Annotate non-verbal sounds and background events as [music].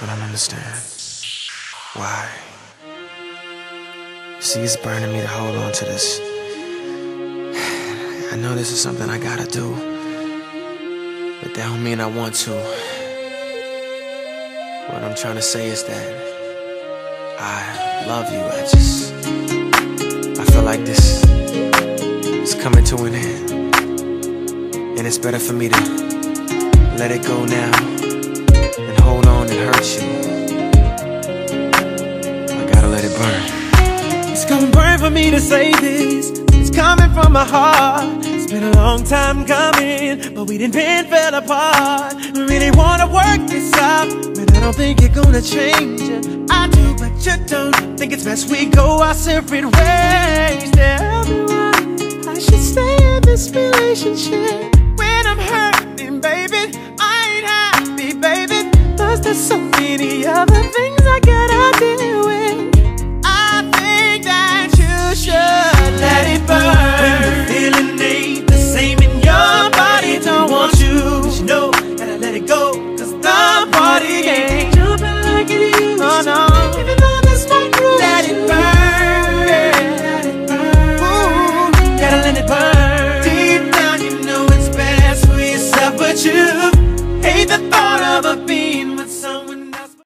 but I don't understand. Why? See, it's burning me to hold on to this. [sighs] I know this is something I gotta do, but that don't mean I want to. What I'm trying to say is that I love you. I just, I feel like this is coming to an end, and it's better for me to let it go now and hold on and hurt you. I gotta let it burn. It's gonna burn for me to say this. It's coming from my heart. It's been a long time coming, but we didn't been fell apart. We really wanna work this out, but I don't think you're gonna change it. I do, but you don't. Think it's best we go our separate ways. Tell me why I should stay in this relationship There's so many other things I gotta deal with. I think that you should let it burn. When the feeling ain't the same and your body don't want you, but you know gotta let it go. Cause the party ain't like it. Oh, no. Let it burn. Gotta let it burn. Deep down, you know it's best for yourself, but you hate the thought of.